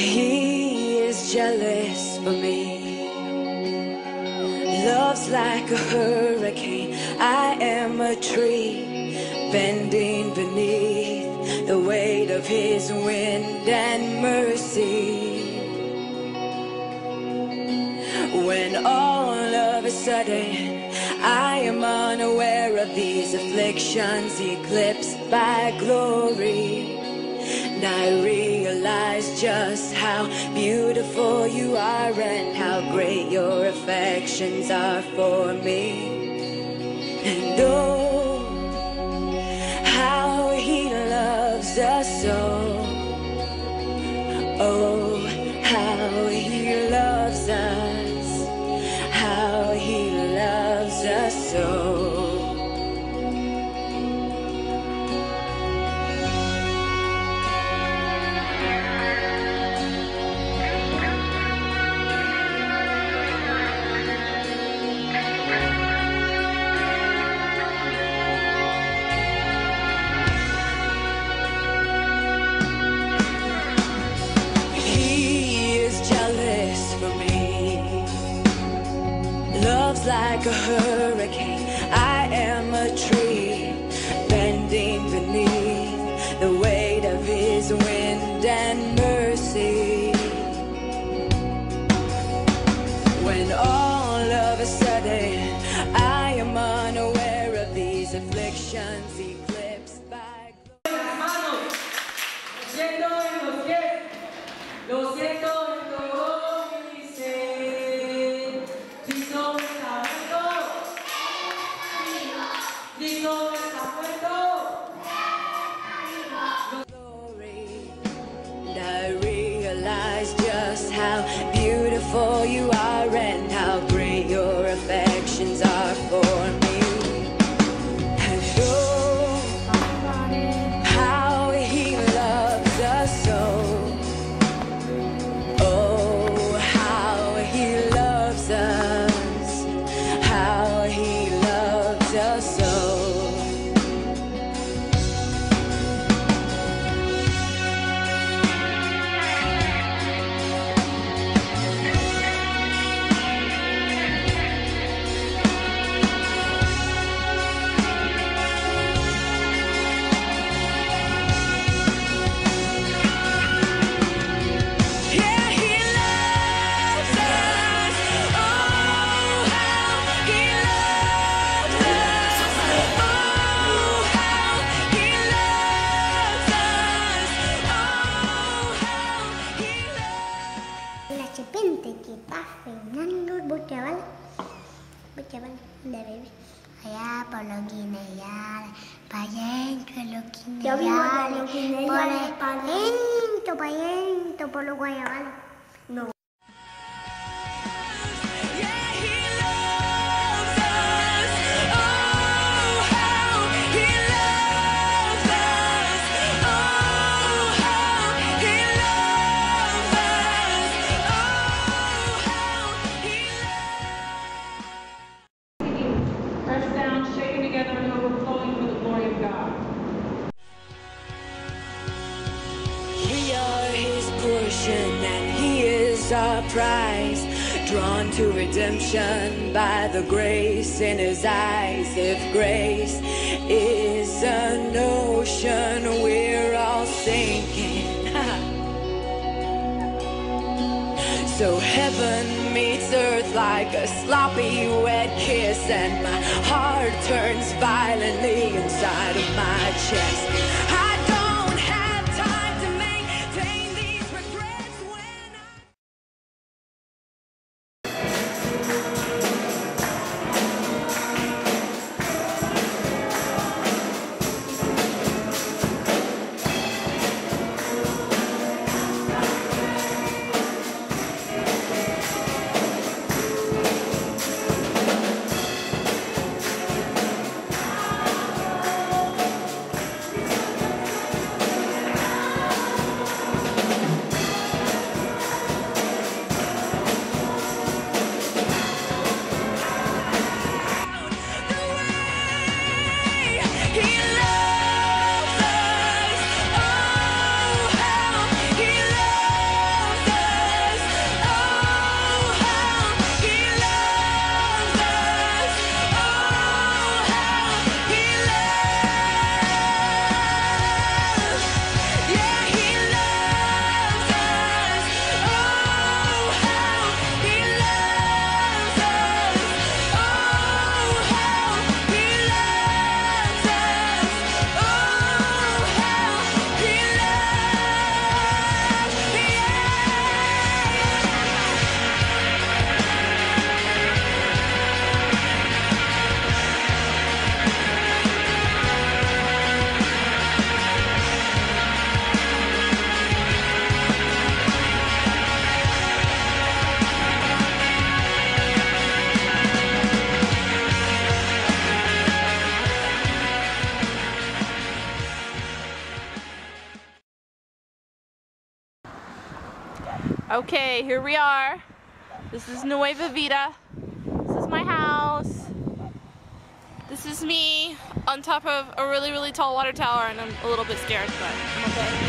is jealous for me. Love's like a hurricane. I am a tree bending beneath the weight of his wind and mercy. When all of a sudden I am unaware of these afflictions eclipsed by glory. And I realize just how beautiful you are and how great your affections are for me. And oh, Love's like a hurricane. I am a tree bending beneath the weight of his wind and mercy. When all of a sudden I am unaware of these afflictions by. lo siento chaval, ¿dónde bebé? Allá por los guineales, para adentro guineales, los guineales, por el para adentro, para adentro, por los guayabales. And he is our prize. Drawn to redemption by the grace in his eyes. If grace is an ocean, we're all sinking. So heaven meets earth like a sloppy wet kiss, and my heart turns violently inside of my chest. Okay, here we are. This is Nueva Vida. This is my house. This is me on top of a really, really tall water tower and I'm a little bit scared, but I'm okay.